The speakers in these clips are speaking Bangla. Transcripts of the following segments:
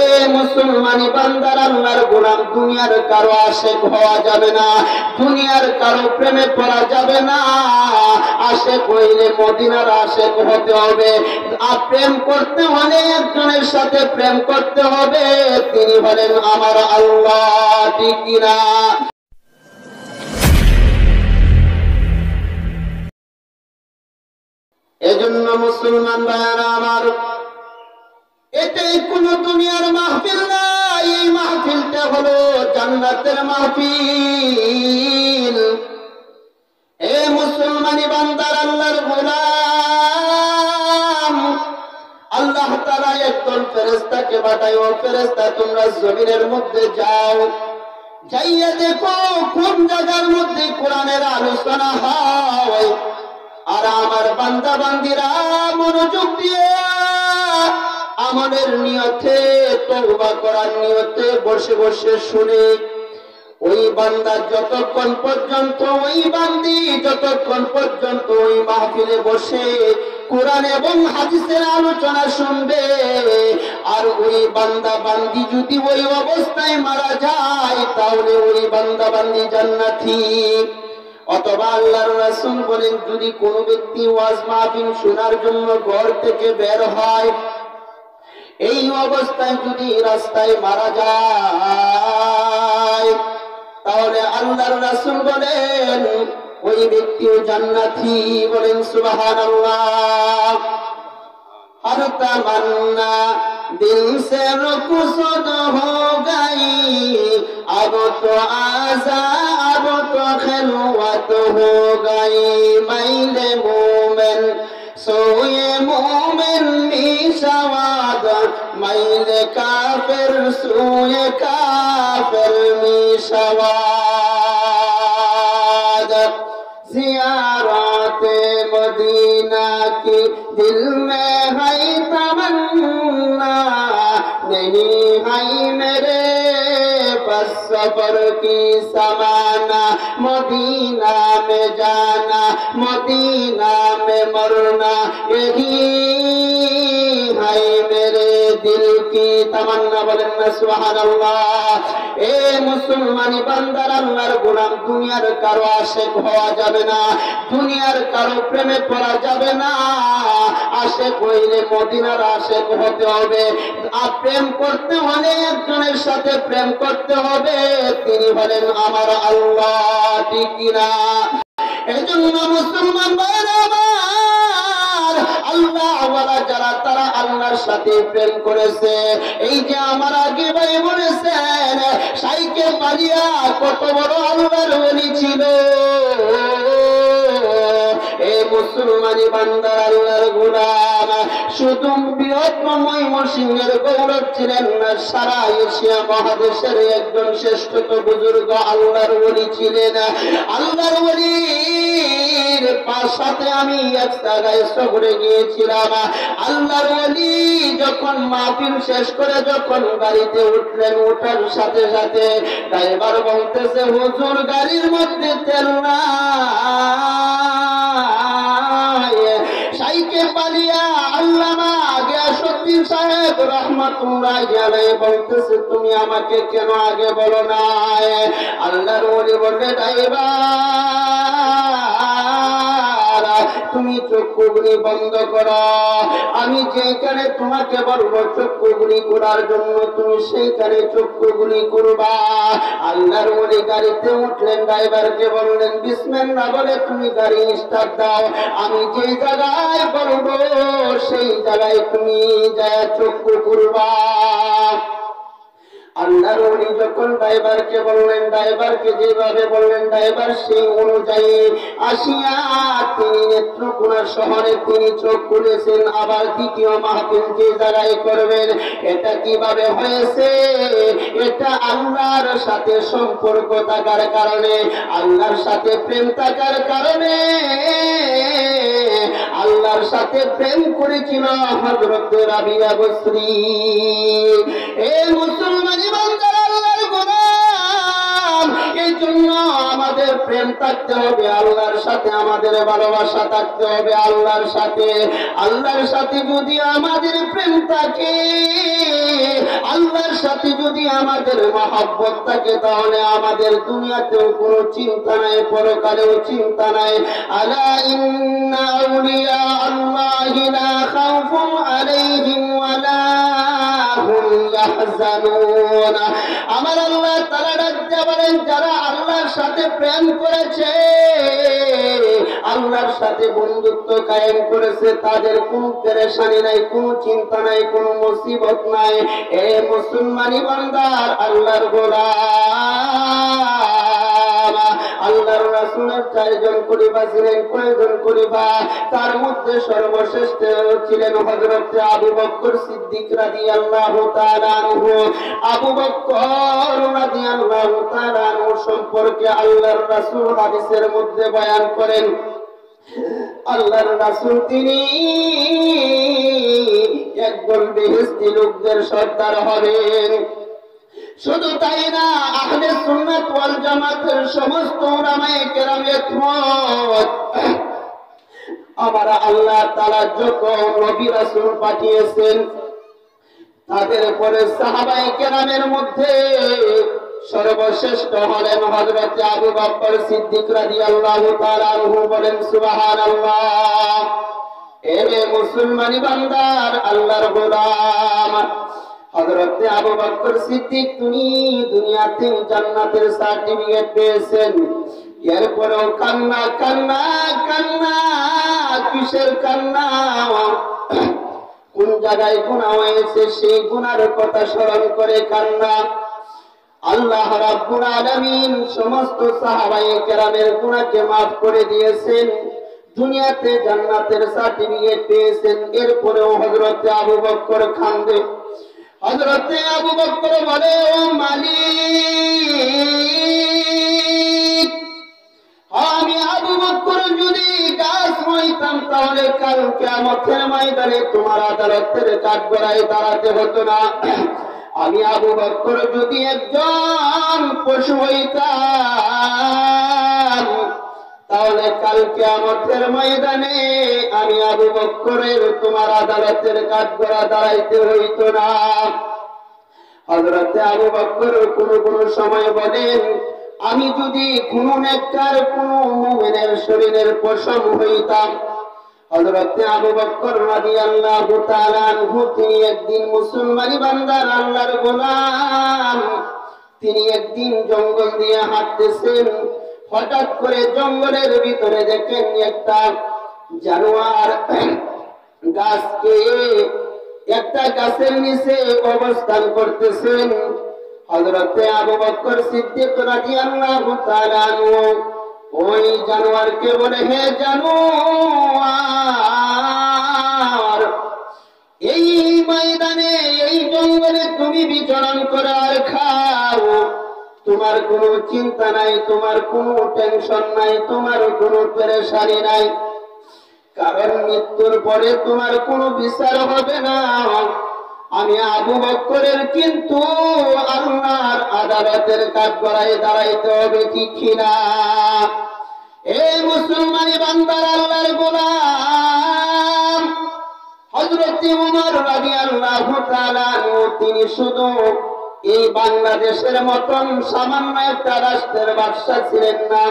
এ মুসলমানি বান্দার আল্লাহর গোলাম, দুনিয়ার কারও আশেক হওয়া যাবে না, দুনিয়ার কারও প্রেমে পড়া যাবে না। আশেক হইলে মদিনার আশেক হতে হবে। আর প্রেম করতে হলে একজনের সাথে প্রেম করতে হবে। তিনি বলেন আমার আল্লাহ কিনা? এজন্য মুসলমান ভাইয়ারা, আমার এটাই কোন দুনিয়ার মাহফিল না এই মাহফিলটা হলো জান্নাতের মাহফিল। এ মুসলমানি বান্দার আল্লাহর গোলাম। আল্লাহ তারা একদল ফেরেস্তাকে পাঠায়, ও ফেরেস্তা তোমরা জমিনের মধ্যে যাও। যাইয়া দেখো কোন জায়গার মধ্যে কোরআনের আলোচনা হয়। আর আমার বান্দা বান্দিরা মনোযোগ আমলের নিয়তে, তওবা করার নিয়তে বসে বসে শুনে, ওই বান্দা যতক্ষণ পর্যন্ত, ওই বান্দি যতক্ষণ পর্যন্ত ওই মাহফিলে বসে, কোরআন এবং হাদিসের আলোচনা শুনবে, আর ওই বান্দা বান্দি যদি ওই অবস্থায় মারা যায়, তাহলে ওই বান্দা বান্দি জান্নাতি। অথবা আল্লাহর রাসূল বলেন, যদি কোনো ব্যক্তি ওয়াজ মাহফিল শোনার জন্য ঘর থেকে বের হয় এই অবস্থায় যদি রাস্তায় মারা যায়, তাহলে আল্লাহর রাসুল বলেন, ওই ব্যক্তিও জান্নাতি বলেন সুবাহান আল্লাহ আর তামান্না দিল সে রকুসদ হো গাই, আব তো আজা আব তো খেলুয়াত হো গাই, মাইলে মোমেন সোয়ে عید کافر سوی کافر می شواد زیارات مدینہ کی دل میں ہے تمنا نہیں ہے میرے بس सफ़र की समाना मदीना में जाना मदीना में मरना यही লাই হইলে হতে হবে। আর প্রেম করতে হলে একজনের সাথে প্রেম করতে হবে। তিনি বলেন আমার আল্লাহ, ঠিক কিনা? এই জন্য মুসলমান আল্লাহ যারা, তারা আল্লাহর সাথে প্রেম করেছে। এই যে আমার আগে ভাই বলেছেন সাইকে পালিয়া কত বড় আল্লাহর ওলি ছিল। এ বান্দার ছিলেন না, সারা এশিয়া মহাদেশের একজন বুজুর্গ ছিলেন। সাথে আমি এক জায়গায় সফরে গিয়েছিলাম। আল্লাহর যখন মাহফিল শেষ করে যখন গাড়িতে উঠলেন ওঠার সাথে সাথে ড্রাইভার বলতেছে, হুজুর, গাড়ির মধ্যে তেল নাই। সাইকে পালিয়া আল্লামা গিয়াসুদ্দিন সাহেব রহমাতুল্লাহ আলাইহি বলতেছে, তুমি আমাকে কেন আগে বলো না আল্লাহর ওলি বললে ড্রাইভার তুমি চক্ষুগুলি বন্ধ করো। আমি যেখানে তোমাকে বলব চক্ষুগুলি করার জন্য তুমি সেইখানে চক্ষুগুলি করবা আল্লাহর ওলি গাড়িতে উঠলেন, ড্রাইভারকে বললেন বিসমেন না বলে তুমি গাড়ি স্টার্ট দাও। আমি যে জায়গায় বলব, সেই জায়গায় তুমি যায় চক্ষু করবা আল্লাহর ওলি যখন ড্রাইভারকে বললেন, ড্রাইভারকে যেভাবে বললেন, ড্রাইভার সেই অনুযায়ী আসিয়া তিনি নেত্রকোনা শহরে তিনি চোখ খুলেছেন। আবার দ্বিতীয় মাহফিল যে জায়গায় করবেন, এটা কীভাবে হয়েছে? এটা আল্লাহর সাথে সম্পর্ক থাকার কারণে, আল্লাহর সাথে প্রেম থাকার কারণে আল্লাহর সাথে প্রেম করেছিল হজরত রাবিয়া বসরি প্রেম থাকতে হবে, আল্লাহর সাথে আমাদের ভালোবাসা থাকতে হবে, আল্লাহর সাথে। আল্লাহর সাথে যদি আমাদের প্রেম থাকে, আল্লাহর সাথে যদি আমাদের মহাব্বত থাকে, তাহলে আমাদের দুনিয়াতেও কোনো চিন্তা নাই, পরকালেও চিন্তা নাই। আলা ইন্না আলাইহিম হুম আমার আল্লাহ তারা ডাকতে পারেন যারা আল্লাহর সাথে প্রেম করেছে, আল্লাহর সাথে বন্ধুত্ব কায়েম করেছে, তাদের কোন পেরেশানি নাই, কোন চিন্তা নাই, কোন মুসিবত নাই। এ মুসলমানি বান্দার আল্লাহর গোলাম। আল্লাহর রাসূলের চারজন খলিফা ছিলেন কয়জন খলিফা তার মধ্যে সর্বশ্রেষ্ঠ ছিলেন হযরত আবু বকর সিদ্দিক রাদিয়াল্লাহু তাআলা আনহু। আবু বকর রাদিয়াল্লাহু তাআলা আনহু সম্পর্কে আল্লাহর রাসূল হাদিসের মধ্যে বয়ান করেন, আল্লাহর রাসূল তিনি একজন বেহেশতি লোকদের সর্দার হবেন। শুধু তাই না, আহলে সুন্নাত ওয়াল জামাতের সমস্ত উলামায়ে কেরামের মত আমার আল্লাহ তাআলা যত নবী রাসূল পাঠিয়েছেন, তাদের পরে সাহাবায়ে কেরামের মধ্যে সর্বশ্রেষ্ঠ হলেন হযরত আবু বকর সিদ্দিক রাদিয়াল্লাহু তাআলা আনহু বলেন, সুবহানাল্লাহ। এ মুসলমানি বান্দার আল্লাহর গোলাম। হযরত আবু বকর সিদ্দিক তুমি দুনিয়াতে জান্নাতের সার্টিফিকেট পেয়েছেন। এরপরেও কান্না কান্না কান্না, কিসের কান্না? কোন জায়গায় গুণা হয়েছে, সেই গুনার কথা স্মরণ করে কান্না। আল্লাহ রাব্বুল আলামিন সমস্ত সাহাবায়ে কেরামের গুনাহকে maaf করে দিয়েছেন। দুনিয়াতে জান্নাতের সার্টিফিকেট পেয়েছেন। এরপরেও হযরত আবু বকর খান্দে হযরত আবু বকর বলে, ও মালিক, আমি আবু বকর যদি গাছ হইতাম তাহলে কাল কিয়ামতের ময়দানে তোমার আদালতের কাঠগড়ায় দাঁড়াতে হতো না। আমি আবু বকর যদি একজন পশু হইতাম তাহলে কালকে আমাদের ময়দানে আমি আবু বকরের তোমার আদালতের কাঠগড়া দাঁড়াইতে হইতো না। হজরতে আবু বকর কোন কোন সময় বলেন, আমি যদি কোন নেককার, কোন মুমিনের শরীরের পশম হইতাম, হযরতে আবু বকর রাদিয়াল্লাহু তাআলা আনহু, তিনি একদিন মুসলমানি বান্দার আল্লাহর গোলাম, তিনি একদিন জঙ্গল দিয়ে হাঁটতেছেন হঠাৎ করে জঙ্গলের ভিতরে দেখেন একটা জানোয়ার গাছকে একটা গাছের নিচে অবস্থান করতেছেন। ওই জানোয়ারকে বলে, হে এই ময়দানে, এই জঙ্গলে তুমি বিচরণ করে আর খাও তোমার কোনো চিন্তা নাই, তোমার কোনো টেনশন নাই তোমার কোনো পেরেশানি নাই। কারণ মৃত্যুর পরে তোমার কোনো বিচার হবে না। আমি আবু বক্করের কিন্তু আল্লাহর আদালতের কাজ করায় দাঁড়াইতে হবে কি কিনা? এই মুসলমানি বান্দার আল্লাহর গোলাম, হযরত উমর রাদিয়াল্লাহু তাআলা তিনি শুধু এই বাংলাদেশের মতন সামান্য একটা রাষ্ট্রের বাদশা ছিলেন না।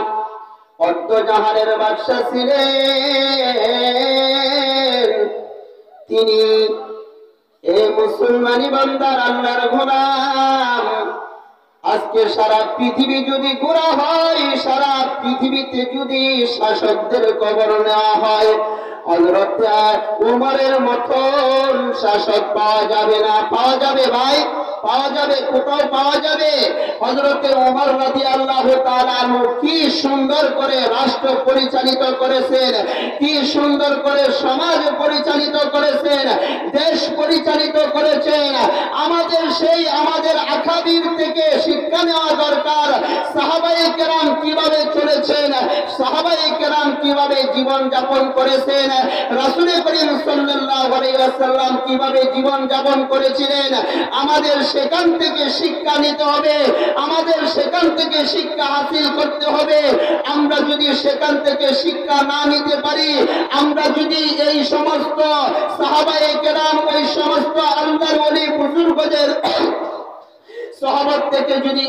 অর্ধজাহানের বাদশা ছিলেন। তিনি এই মুসলমানি বান্দার আল্লাহর গোলাম। আজকে সারা পৃথিবী যদি ঘোরা হয়, সারা পৃথিবীতে যদি শাসকদের কবর নেওয়া হয় উমরের মতন শাসক পাওয়া যাবে না। পাওয়া যাবে ভাই? পাওয়া যাবে? কোথাও পাওয়া যাবে? রাজি আল্লাহ কি সুন্দর করে রাষ্ট্র পরিচালিত করেছেন, কি সুন্দর করে সমাজ পরিচালিত করেছেন, দেশ পরিচালিত করেছেন। আমাদের সেই, আমাদের আখাবির থেকে শিক্ষা নেওয়া দরকার সাহাবাই কেরাম কীভাবে চলেছেন সাহাবাই কেরাম কীভাবে জীবন যাপন করেছেন? রাসুলে করিম ওয়াসাল্লাম কীভাবে জীবন যাপন করেছিলেন? আমাদের সেখান থেকে শিক্ষা নিতে হবে। আমাদের সেখান থেকে শিক্ষা হাসিল করতে হবে। আমরা যদি সেখান থেকে শিক্ষা না নিতে পারি, আমরা যদি এই সমস্ত সাহাবায়ে কেরাম ওই সমস্ত আল্লাহর ওলি বুজুর্গদের সহবত থেকে যদি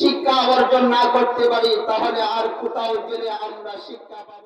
শিক্ষা অর্জন না করতে পারি, তাহলে আর কোথাও গেলে আমরা শিক্ষা পাবো।